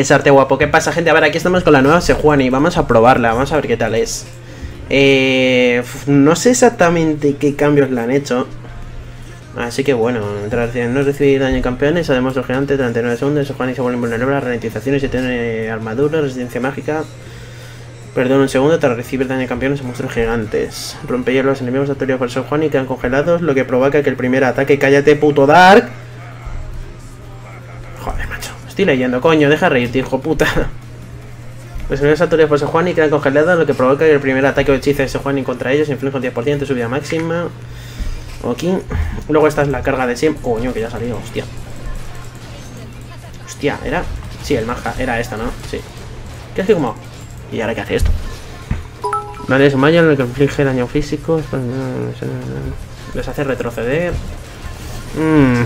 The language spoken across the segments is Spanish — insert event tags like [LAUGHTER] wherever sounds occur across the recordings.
es arte guapo. ¿Qué pasa, gente? A ver, aquí estamos con la nueva Sejuani. Vamos a probarla, vamos a ver qué tal es. Eh, no sé exactamente qué cambios le han hecho. Así que bueno, tras no recibir daño en campeones, además los gigantes 39 segundos, Sejuani se vuelve invulnerable a ralentizaciones y tiene armadura, resistencia mágica. Perdón un segundo, tras recibir daño en campeones y monstruos gigantes. Rompe hielo los enemigos actuados por Sejuani quedan congelados, lo que provoca que el primer ataque... ¡Cállate, puto Dark! Joder, macho. Estoy leyendo, coño, deja reírte, hijo puta. [LAUGHS] Los enemigos actuados por Sejuani quedan congelados, lo que provoca que el primer ataque o hechizo de Sejuani contra ellos inflige un 10% de su vida máxima. Ok. Luego esta es la carga de siempre. Coño, que ya ha salido, hostia. Hostia, era. Sí, el maja. Era esta, ¿no? Sí. ¿Qué hace como? ¿Y ahora qué hace esto? Vale, es un el que inflige daño físico. Les hace retroceder. Mmm.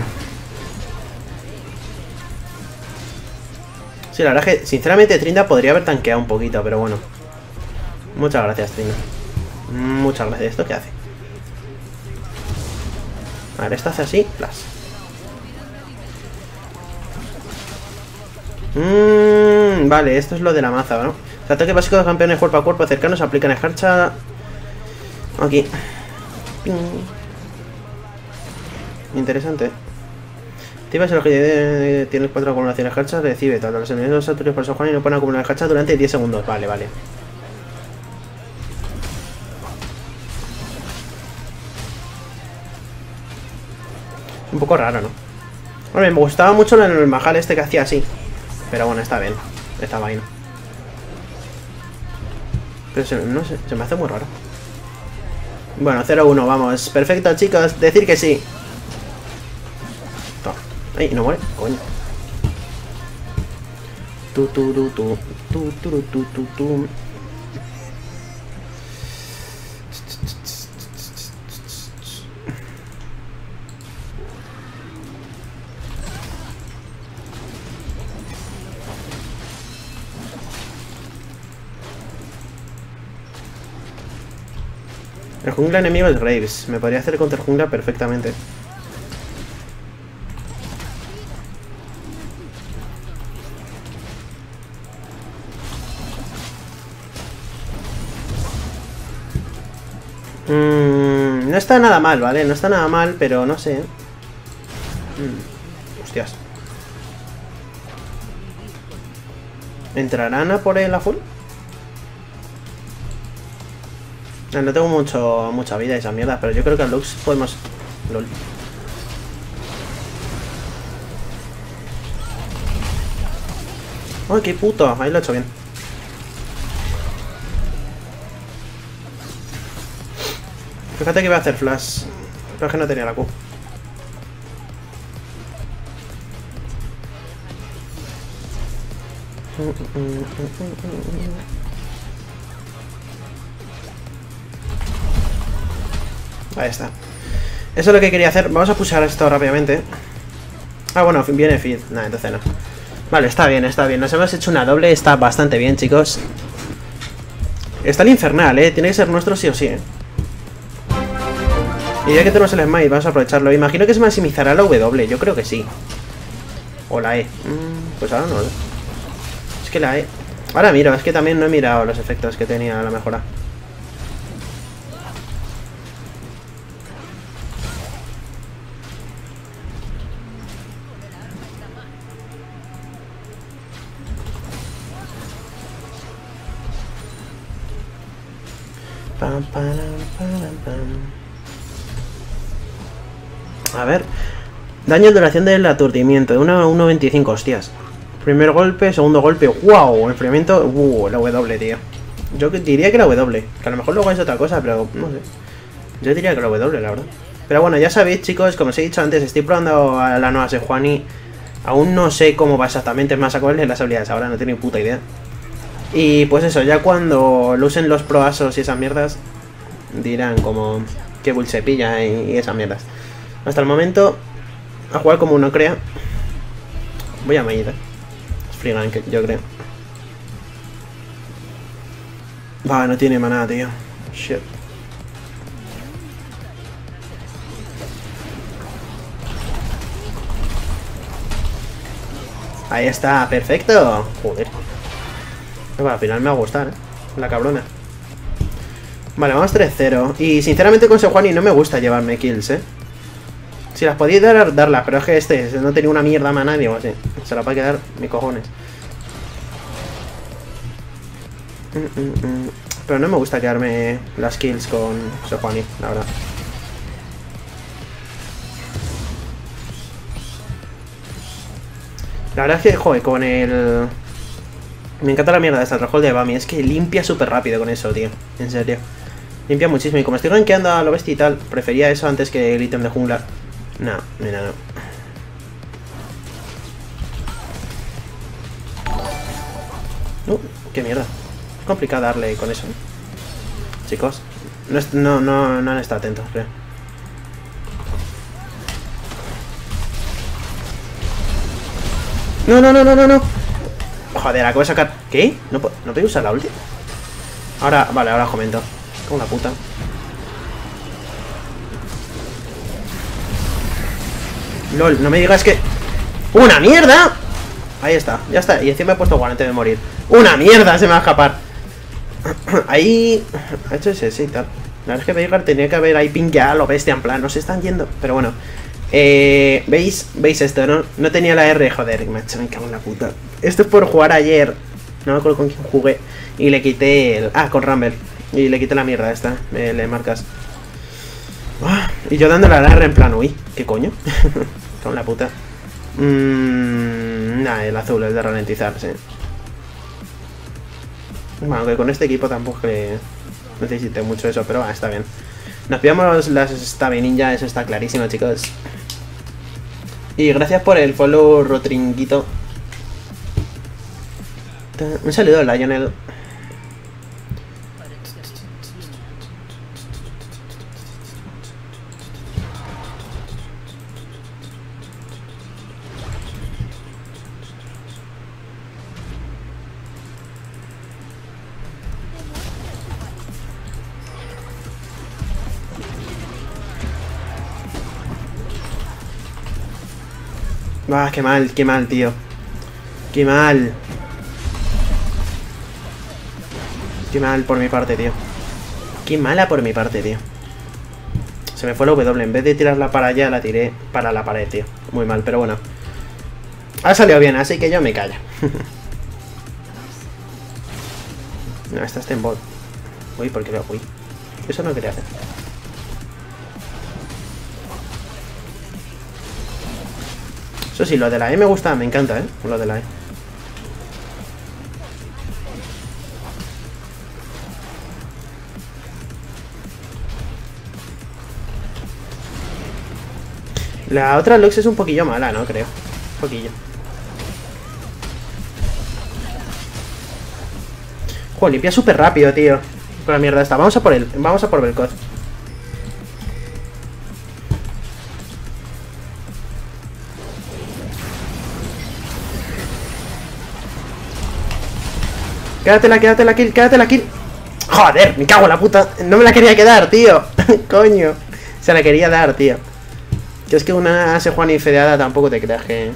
Sí, la verdad es que, sinceramente, Trinda podría haber tanqueado un poquito, pero bueno. Muchas gracias, Trinda. Muchas gracias. ¿Esto qué hace? A ver, esto hace así. Plus. Mmm, vale, esto es lo de la maza, ¿no? El ataque básico de campeones cuerpo a cuerpo cercanos aplican en Harcha. Aquí. Interesante. Activas el que tiene cuatro acumulaciones Harcha, recibe todos los enemigos saturios por Juan y no pueden acumular Harcha durante 10 segundos. Vale, vale. Un poco raro, ¿no? Bueno, me gustaba mucho en el Mahal este que hacía así. Pero bueno, está bien. Está vaina. Pero se me hace muy raro. Bueno, 0-1, vamos. Perfecto, chicos. Decir que sí. Ay, no muere. Coño. Tu, tu, tu, tu, tu, tu, tu, tu, tu. El jungla enemigo es Graves. Me podría hacer contra el jungla perfectamente. Mm, no está nada mal, ¿vale? No está nada mal, pero no sé. Mm, hostias. ¿Entrarán a por el azul? No tengo mucho, mucha vida esa mierda, pero yo creo que a Lux podemos... LOL. ¡Ay, qué puto! Ahí lo he hecho bien. Fíjate que iba a hacer flash. Pero es que no tenía la Q. Ahí está. Eso es lo que quería hacer. Vamos a pulsar esto rápidamente. Ah, bueno, viene feed. Nah, entonces no. Vale, está bien, está bien. Nos hemos hecho una doble. Está bastante bien, chicos. Está el infernal, ¿eh? Tiene que ser nuestro sí o sí, ¿eh? Y ya que tenemos el smite, vamos a aprovecharlo. Imagino que se maximizará la W. Yo creo que sí. O la E. Mm, pues ahora no. Es que la E... Ahora miro, es que también no he mirado los efectos que tenía la mejora. Daño de duración del aturdimiento. De 1 a 1.25, hostias. Primer golpe, segundo golpe. ¡Wow! Enfriamiento. ¡Uh! La W, tío. Yo diría que la W. Que a lo mejor luego es otra cosa, pero no sé. Yo diría que la W, la verdad. Pero bueno, ya sabéis, chicos, como os he dicho antes, estoy probando a la nueva Sejuani. Aún no sé cómo va exactamente, más a cuáles las habilidades ahora, no tengo ni puta idea. Y pues eso, ya cuando lo usen los proasos y esas mierdas, dirán como que bull se pilla y, esas mierdas. Hasta el momento, a jugar como uno crea. Voy a Maida. Es Frigan, yo creo. Va, no tiene maná, tío. Shit. Ahí está, perfecto. Joder. Bueno, al final me va a gustar, ¿eh? La cabrona. Vale, vamos 3-0. Y sinceramente con Sejuani no me gusta llevarme kills, ¿eh? Si las podéis dar, darlas, pero es que este no tenía una mierda mana, digo así. Se la va a quedar mis cojones. Mm, mm, mm. Pero no me gusta quedarme las kills con Sejuani, la verdad. La verdad es que, joder, con el... Me encanta la mierda de esta troll de Bami. Es que limpia súper rápido con eso, tío. En serio. Limpia muchísimo. Y como estoy rankeando a lo bestia y tal, prefería eso antes que el ítem de jungla. No, mira, no. Uh, qué mierda. Es complicado darle con eso. Chicos. No, no, no, no han estado atentos, creo. No, no, no, no, no, no. Joder, acabo de sacar... ¿Qué? ¿No, ¿No puedo usar la ulti? Ahora, vale, ahora comento. Como la puta. LOL, no me digas que... ¡Una mierda! Ahí está, ya está. Y encima he puesto guante de morir. ¡Una mierda! Se me va a escapar. [CLEARS THROAT] ahí... Hecho ese, sí, tal. La verdad es que Veigar tenía que haber ahí pingueado lo bestia, en plan, no se están yendo. Pero bueno, eh, ¿Veis? ¿Veis esto, no? No tenía la R, joder, macho, me cago en la puta. Esto es por jugar ayer. No me acuerdo con quién jugué. Y le quité el... Ah, con Rumble. Y le quité la mierda esta. le marcas. Ah, y yo dándole la R en plan, uy, ¿qué coño? [LAUGHS] con la puta. Mmm... El azul, el de ralentizar, sí. Bueno, que con este equipo tampoco que necesite mucho eso, pero va, está bien. Nos pillamos las Stabby Ninja, eso está clarísimo, chicos. Y gracias por el follow, Rotringuito. Un saludo, Lionel. Ah, qué mal, qué mal, tío. Qué mal. Qué mal por mi parte, tío. Qué mala por mi parte, tío. Se me fue la W. En vez de tirarla para allá, la tiré para la pared, tío. Muy mal, pero bueno. Ha salido bien, así que yo me callo. [LAUGHS] no, esta está en bot. Uy, ¿por qué veo? Uy. Eso no quería hacer. Eso sí, lo de la E me gusta, me encanta, ¿eh? Lo de la E. La otra Lux es un poquillo mala, ¿no? Creo. Un poquillo. Joder, limpia súper rápido, tío. Con la mierda esta. Vamos a por él. Vamos a por Belcott. Quédatela, quédatela kill, quédatela kill. Joder, me cago en la puta. No me la quería quedar, tío. [LAUGHS] Coño. Se la quería dar, tío. Que es que una Juan y fedeada tampoco te creas que...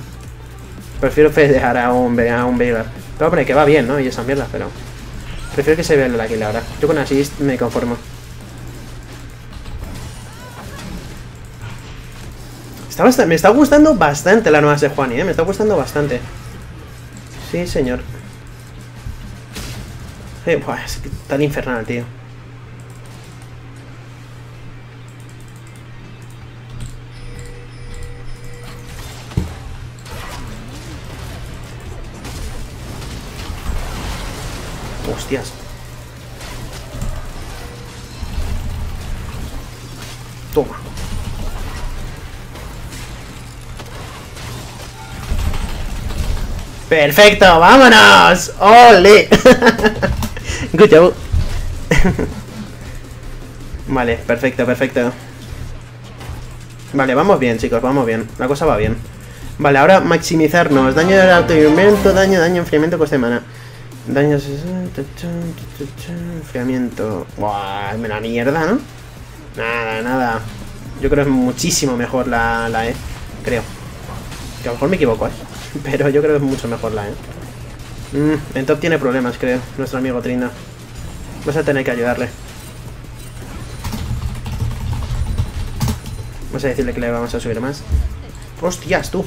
Prefiero fedear a un, a un Veigar. Pero que va bien, ¿no? Y esa mierda, pero... Prefiero que se vea la kill ahora. Yo con assist me conformo. me está gustando bastante la nueva Sejuani, ¿eh? Me está gustando bastante. Sí, señor. Eh, es tan infernal, tío. Hostias. Toma. Perfecto, vámonos. ¡Ole! [LAUGHS] Good [LAUGHS] job. vale, perfecto, perfecto. Vale, vamos bien, chicos, vamos bien. La cosa va bien. Vale, ahora maximizarnos. Daño de autoinvento, daño, daño, enfriamiento, coste de mana. Daño... Enfriamiento... Buah, me la mierda, ¿no? Nada, nada. Yo creo que es muchísimo mejor la, la E. Creo. Que a lo mejor me equivoco, ¿eh? [LAUGHS] Pero yo creo que es mucho mejor la, ¿eh? Mm, en top tiene problemas, creo, nuestro amigo Trina. Vas a tener que ayudarle. Vamos a decirle que le vamos a subir más. ¡Hostias, tú!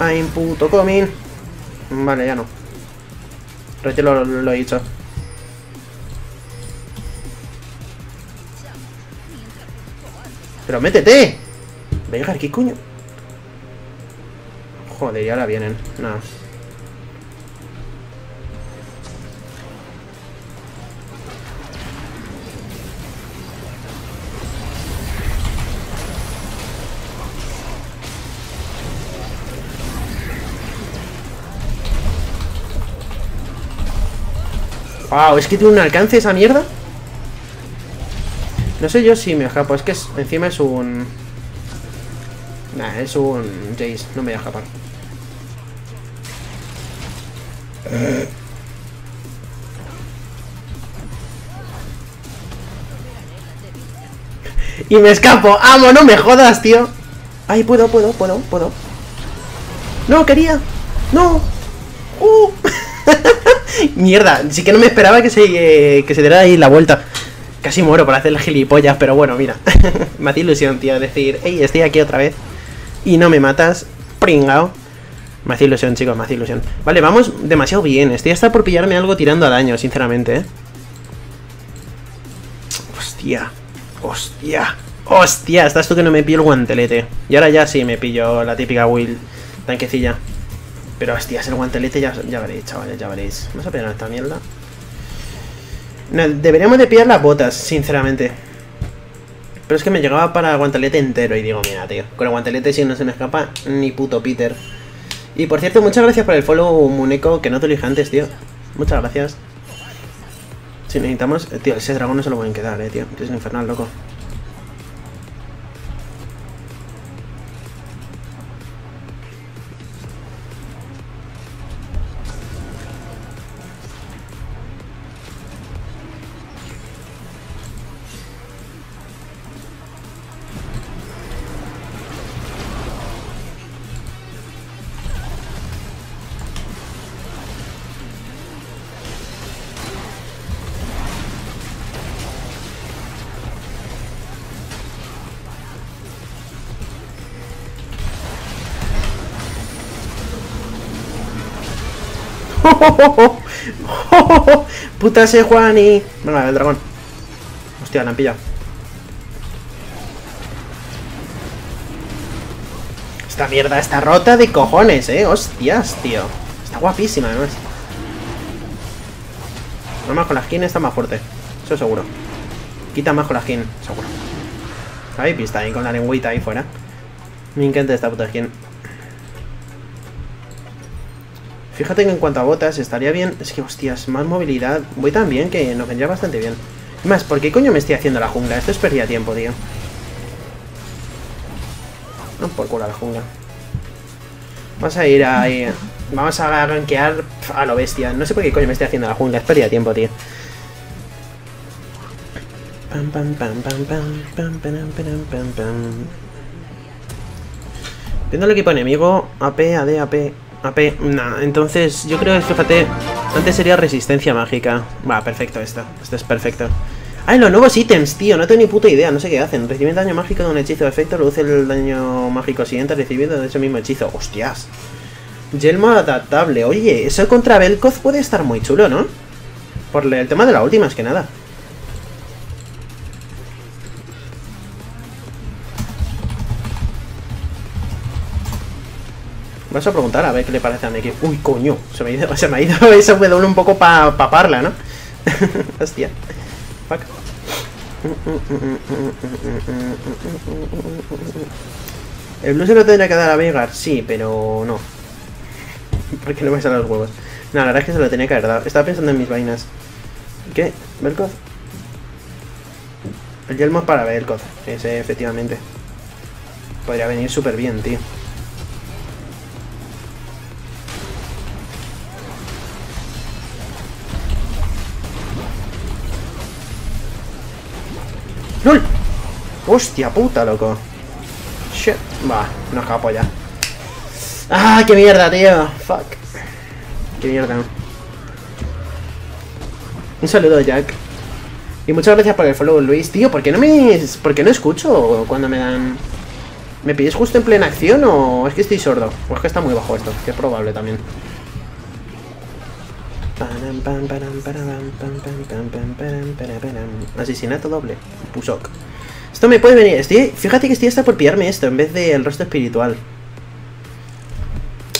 I'm puto coming. Vale, ya no. Retiro lo, lo he dicho. ¡Pero métete! Venga, ¿qué coño? Joder, y ahora vienen. No. Wow, es que tiene un alcance esa mierda. No sé yo si me escapo, es que encima es un... Nah, es un Jace, no me voy a escapar. Y me escapo. ¡Amo! No me jodas, tío. Ay, puedo, puedo, puedo, puedo. No, quería. No. Uh. [LAUGHS] Mierda, sí que no me esperaba que se, eh, que se diera ahí la vuelta. Casi muero por hacer gilipollas, pero bueno, mira. [LAUGHS] me hace ilusión, tío, decir, hey, estoy aquí otra vez. Y no me matas, pringao. Me hace ilusión, chicos, me hace ilusión. Vale, vamos demasiado bien. Estoy hasta por pillarme algo tirando a daño, sinceramente, ¿eh? Hostia. Hostia. Hostia, estás tú que no me pillo el guantelete. Y ahora ya sí me pillo la típica Will tanquecilla. Pero hostias, el guantelete ya, ya veréis, chavales, ya veréis. Vamos a pegar esta mierda. deberíamos de pillar las botas, sinceramente. Pero es que me llegaba para el guantelete entero y digo, mira, tío, con el guantelete si no se me escapa ni puto Peter. Y por cierto, muchas gracias por el follow, Muneco, que no te lo dije antes, tío. Muchas gracias. Si necesitamos... Eh, tío, ese dragón no se lo pueden quedar, eh, tío. Es infernal, loco. [LAUGHS] Puta ese Juani. Venga, el dragón. Hostia, la han pillado. Esta mierda está rota de cojones, eh. Hostias, tío. Está guapísima, además. más con la skin está más fuerte. Eso seguro. Quita más con la skin, seguro. Ahí pista ahí con la lengüita ahí fuera. Me encanta esta puta skin. Fíjate que en cuanto a botas estaría bien... Es que, hostias, más movilidad. Voy tan bien que nos vendría bastante bien. Más, ¿por qué coño me estoy haciendo la jungla? Esto es pérdida tiempo, tío. No, por culo la jungla. Vamos a ir ahí... Vamos a rankear a lo bestia. No sé por qué coño me estoy haciendo la jungla. Es pérdida tiempo, tío. Viendo el equipo enemigo, AP, AD, AP, AP, nah, entonces yo creo que fíjate, antes sería resistencia mágica. Va, perfecto esto, esto es perfecto. ¡Ay, los nuevos ítems, tío! No tengo ni puta idea, no sé qué hacen. Recibe daño mágico de un hechizo de efecto, reduce el daño mágico siguiente recibido de ese mismo hechizo. ¡Hostias! Yelmo adaptable. Oye, eso contra Belkoz puede estar muy chulo, ¿no? Por el tema de la última, es que nada. Vas a preguntar a ver qué le parece a Neki. Uy, coño. Se me ha ido, [LAUGHS] se me ha ido [LAUGHS] esa W un poco para paparla, ¿no? [LAUGHS] Hostia. Fuck. El blue se lo tendría que dar a Vegar, sí, pero no. Porque no me salen los huevos. No, la verdad es que se lo tenía que haber dado. Estaba pensando en mis vainas. ¿Qué? ¿Belkoz? El yelmo es para Belkoz. Ese, efectivamente. Podría venir súper bien, tío. ¡Hostia puta, loco! Va, no escapo ya. ¡Ah, qué mierda, tío! Fuck. Qué mierda. Un saludo, Jack. Y muchas gracias por el follow, Luis. Tío, ¿por qué no me... ¿Por qué no escucho cuando me dan... ¿Me pides justo en plena acción o es que estoy sordo? O es que está muy bajo esto, que es probable también. Asesinato doble. Pusok. Esto me puede venir. Estoy, fíjate que estoy hasta por pillarme esto en vez del resto espiritual.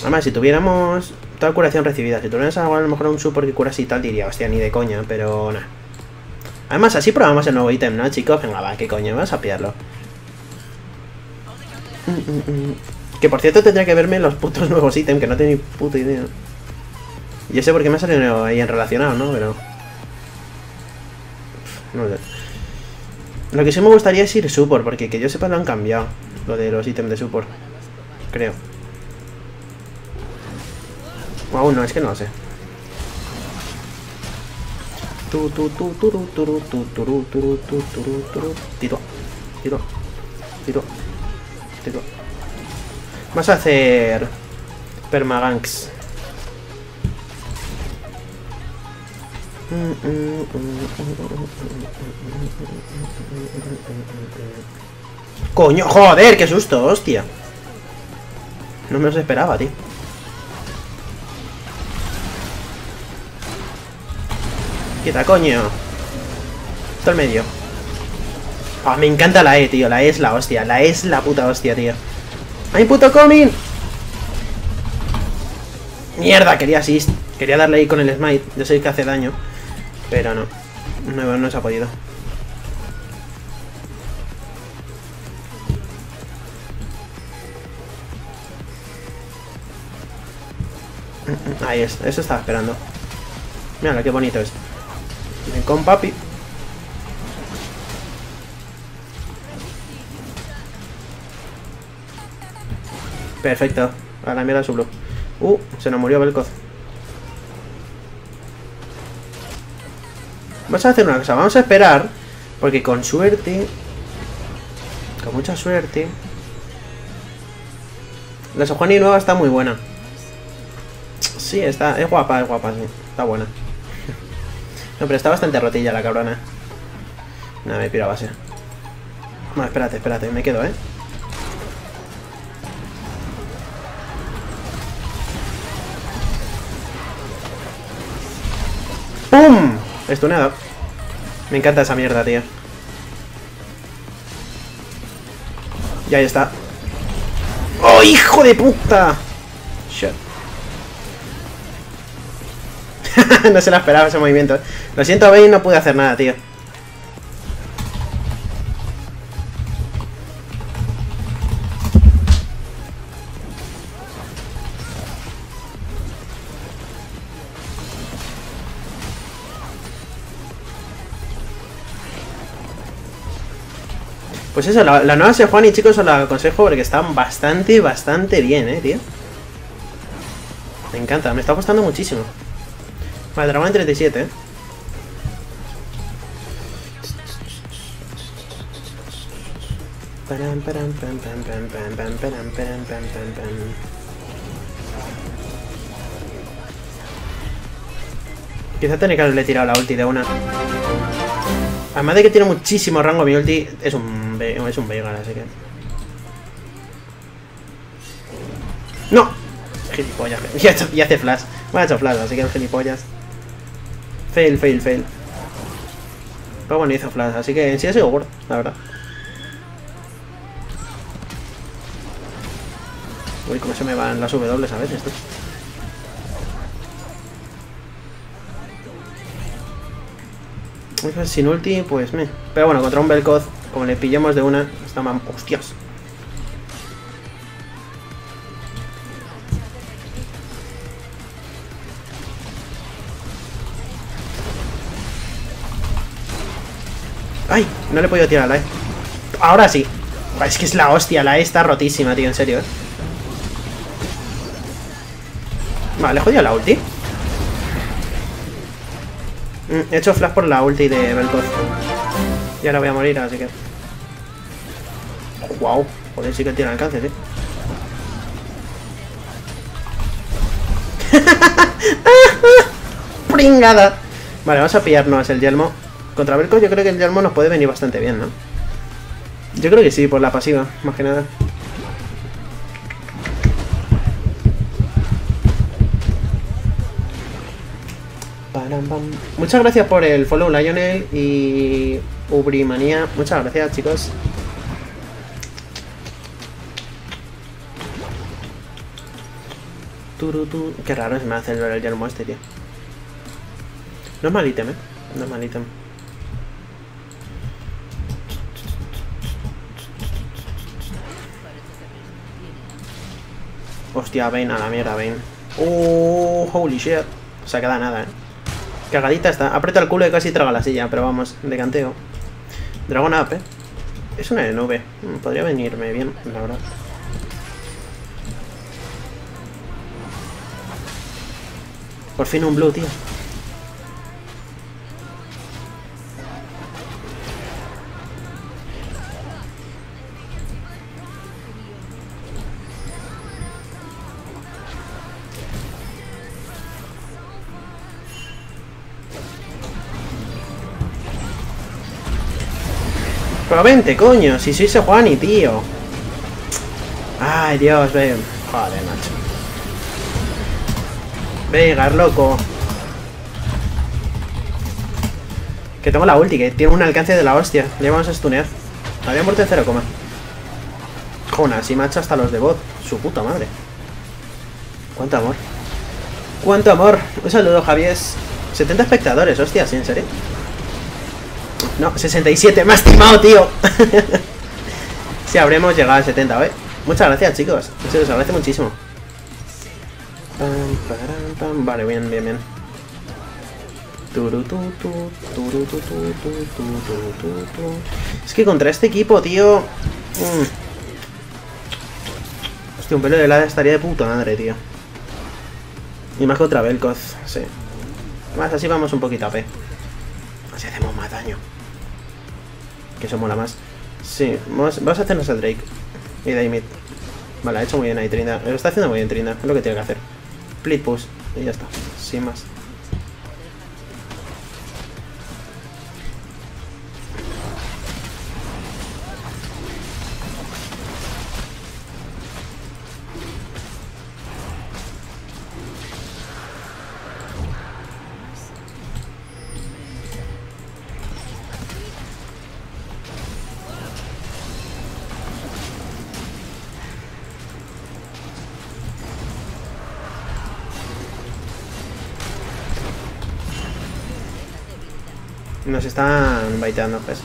Además, si tuviéramos toda curación recibida, si tuviéramos algo, a lo mejor un support que cura y tal, diría, hostia, ni de coña, pero nada. Además, así probamos el nuevo ítem, ¿no, chicos? Venga, va, qué coño, vamos a pillarlo. Que por cierto tendría que verme los putos nuevos ítems, que no tengo ni puta idea. Yo sé por qué me ha salido ahí en relacionado, ¿no? Pero... No sé. Lo que sí me gustaría es ir support, porque que yo sepa lo han cambiado. Lo de los ítems de support. Creo. O aún no, es que no lo sé. Tu, tu, tu, turu, tu, tu. Tiro. Tiro. Tiro. Tiro. Vamos a hacer... Permaganks. Coño, joder, qué susto, hostia. No me los esperaba, tío. Quieta, coño. Esto al medio. Ah, me encanta la E, tío. La E es la hostia. La E es la puta hostia, tío. ¡Ay, puto coming! Mierda, quería asist. Quería darle ahí con el smite. Yo sé que hace daño. Pero no. No, no se ha podido. Ahí es, eso estaba esperando. Mira, qué bonito es. Ven con papi. Perfecto. A la mierda su blue. Uh, se nos murió Belkoz. Vamos a hacer una cosa, vamos a esperar, porque con suerte, con mucha suerte, la Sojani nueva está muy buena. Sí, está, es guapa, es guapa, sí, está buena. No, pero está bastante rotilla la cabrona. Nada, me piro a base. No, espérate, espérate, me quedo, ¿eh? ¡Pum! Estunado. Me encanta esa mierda, tío. Y ahí está. ¡Oh, hijo de puta! Shit. [LAUGHS] no se la esperaba ese movimiento. Lo siento, Bane, no pude hacer nada, tío. Pues eso, la, la nueva Sejuani, chicos, os la aconsejo porque están bastante, bastante bien, eh, tío. Me encanta, me está costando muchísimo. Vale, dragón en 37, eh. Quizá tenía que haberle tirado la ulti de una. Además de que tiene muchísimo rango, mi ulti es un, es un Veigar, así que... ¡No! Gilipollas. [LAUGHS] Y, hace flash. Me ha hecho flash, así que el gilipollas. Fail, fail, fail. Pero bueno, hizo flash, así que en sí ha sido gordo, la verdad. Uy, cómo se me van las W a veces, tú. Sin ulti, pues me. Pero bueno, contra un Belkoz, como le pillemos de una, está más... ¡Hostias! ¡Ay! No le he podido tirar la E. Ahora sí. Es que es la hostia, la E está rotísima, tío, en serio, ¿eh? Vale, he jodido la ulti. Mm, he hecho flash por la ulti de Belkoz. Y ahora voy a morir, así que... Wow, Joder, sí que tiene alcance, ¿sí? [LAUGHS] ¡Pringada! Vale, vamos a pillarnos el yelmo. Contra Berko yo creo que el yelmo nos puede venir bastante bien, ¿no? Yo creo que sí, por la pasiva, más que nada. Muchas gracias por el follow, Lionel y Ubrimanía. Muchas gracias, chicos. Qué raro es me hace el, el yelmo este, tío. No es mal ítem, eh. No es mal ítem. Hostia, Bane, a la mierda, Bane. Oh, holy shit. Se queda nada, eh. Cagadita está. Aprieta el culo y casi traga la silla, pero vamos, de canteo. Dragon Up, eh. Es una nube. Mm, podría venirme bien, la verdad. Por fin un blue, tío. Pero vente, coño, si soy ese Juani, tío. Ay, Dios, ven. Joder, macho. Venga, loco. Que tengo la ulti, que tiene un alcance de la hostia. Le vamos a stunear. Había muerto en cero coma. Joder, así macho hasta los de bot. Su puta madre. Cuánto amor. Cuánto amor. Un saludo, Javier. 70 espectadores, hostia, ¿sí, en serio? No, 67. Me ha estimado, tío. [LAUGHS] Si habremos llegado a 70, ¿eh? Muchas gracias, chicos. Se os agradece muchísimo. Vale, bien, bien, bien. Es que contra este equipo, tío... Mm. Hostia, un pelo de helada estaría de puta madre, tío. Y más contra Belkoz, sí. Más así vamos un poquito a P. Así hacemos más daño. Que eso mola más. Sí, vamos, a hacernos el Drake. Y Daimit. Vale, ha hecho muy bien ahí Trinda. Lo está haciendo muy bien Trinda. Es lo que tiene que hacer. Split push. Y ya está. Sin más. Nos están baiteando, pues.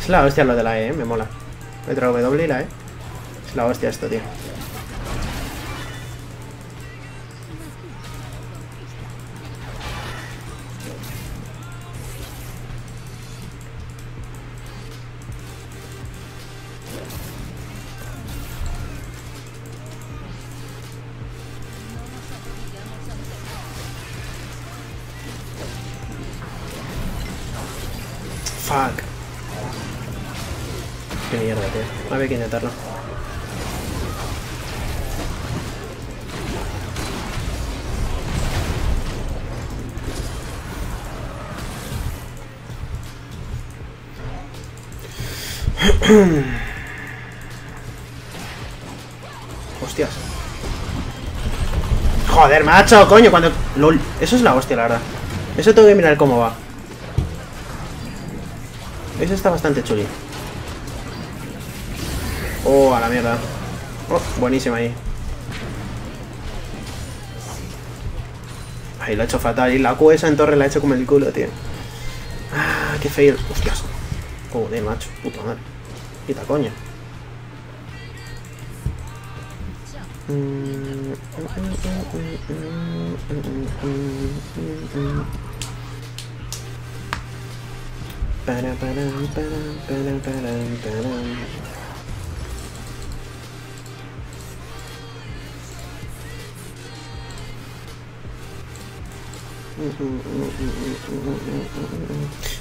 Es la hostia lo de la E, ¿eh? me mola. Letra W y la E. Es la hostia esto, tío. Que intentarlo. [CLEARS THROAT] Hostias. Joder, macho, coño, cuando... LOL, eso es la hostia, la verdad. Eso tengo que mirar cómo va. Eso está bastante chuli. Oh, a la mierda. Oh, buenísima ahí. Ahí lo ha hecho fatal. Y la Q esa en torre la ha hecho como el culo, tío. Ah, qué fail. Hostias. Joder, macho. Puta madre. Quita coño. Para, para, para, para, para, para.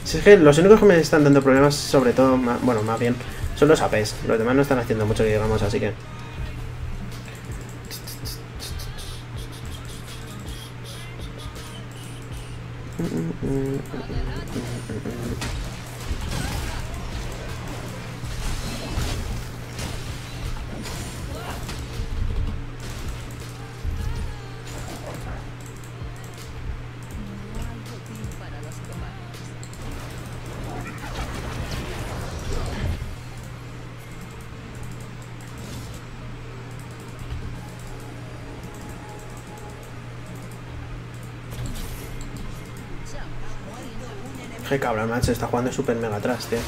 Si es que los únicos que me están dando problemas, sobre todo, ma- bueno, más bien, son los APs. Los demás no están haciendo mucho que digamos, así que... Qué cabrón, macho, está jugando súper mega atrás, tío.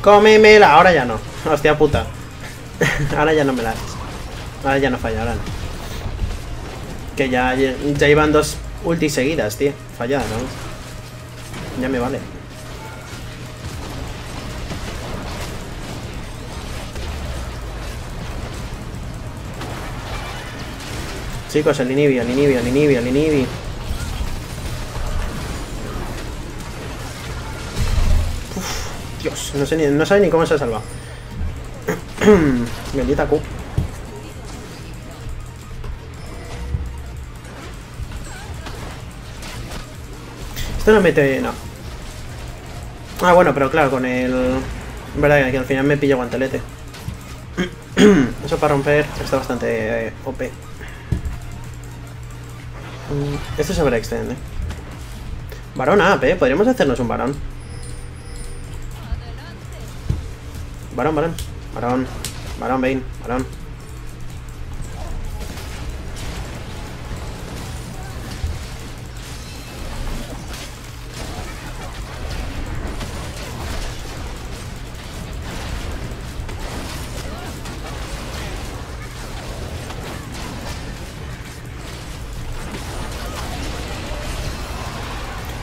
Cómemela, ahora ya no. Hostia puta. [LAUGHS] ahora ya no me la. Ahora ya no falla, ahora. Que ya, ya iban dos ultis seguidas, tío. Fallada, ¿no? Ya me vale. Chicos, el Inibi, el Inibi, el Inibi, el Inibi. Uf, Dios, no sé ni, no sabe ni cómo se ha salvado. [COUGHS] Bendita Q. No mete... no. Ah, bueno, pero claro, con el... Verdad que al final me pilla guantelete. [CLEARS THROAT] Eso para romper está bastante eh, OP. Mm, Esto se overextende. Varón AP, ¿eh? Podríamos hacernos un varón. Varón, varón. Varón. Varón, Bane. Varón.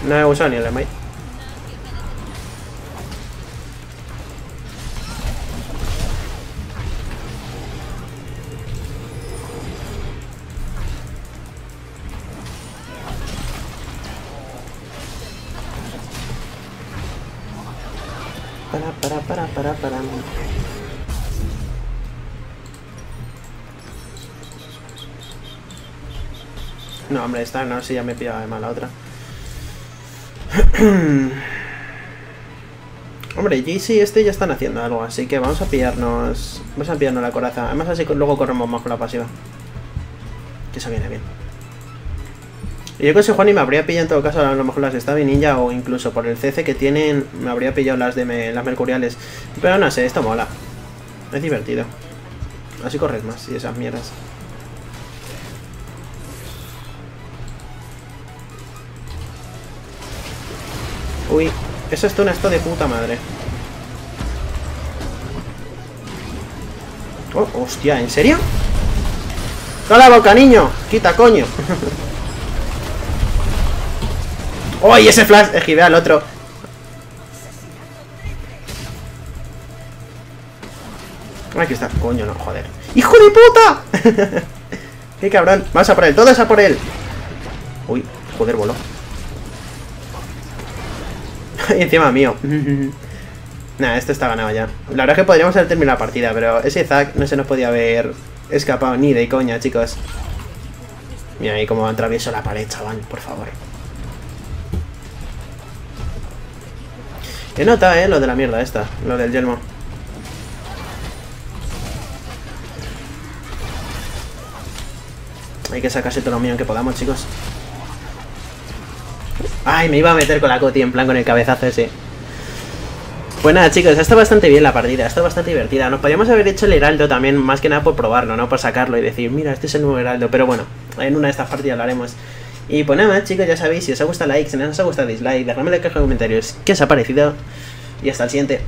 No he usado ni el Emai. Para, para, para, para, para. No, hombre, esta no, si ya me pillaba de mal la otra. [CLEARS THROAT] Hombre, JC y este ya están haciendo algo, así que vamos a pillarnos. Vamos a pillarnos la coraza. Además, así luego corremos más con la pasiva. Que eso viene bien. Y yo con ese Juan y me habría pillado en todo caso a lo mejor las de Stabby Ninja o incluso por el CC que tienen me habría pillado las de las mercuriales. Pero no sé, esto mola. Es divertido. Así corres más y esas mierdas. Uy, eso es una esto de puta madre. Oh, hostia, ¿en serio? ¡Cala la boca, niño! ¡Quita, coño! [LAUGHS] ¡Uy, ese flash! Esquivé al otro. Aquí está. Coño, no, joder. ¡Hijo de puta! [LAUGHS] ¡Qué cabrón! Vamos a por él, todos a por él. Uy, joder, voló. Y [LAUGHS] encima mío. [LAUGHS] Nah, esto está ganado ya. La verdad es que podríamos haber terminado la partida, pero ese Zack no se nos podía haber escapado ni de coña, chicos. Mira ahí cómo atravieso la pared, chaval, por favor. He notado, eh, lo de la mierda esta, lo del yelmo. Hay que sacarse todo lo mío que podamos, chicos. Ay, me iba a meter con la Coti en plan con el cabezazo ese. Pues nada, chicos, está bastante bien la partida, está bastante divertida. Nos podríamos haber hecho el heraldo también, más que nada por probarlo, ¿no? Por sacarlo y decir, mira, este es el nuevo heraldo. Pero bueno, en una de estas partidas lo haremos. Y pues nada chicos, ya sabéis, si os ha gustado like, si no os ha gustado dislike, dejadme en la caja de comentarios qué os ha parecido. Y hasta el siguiente.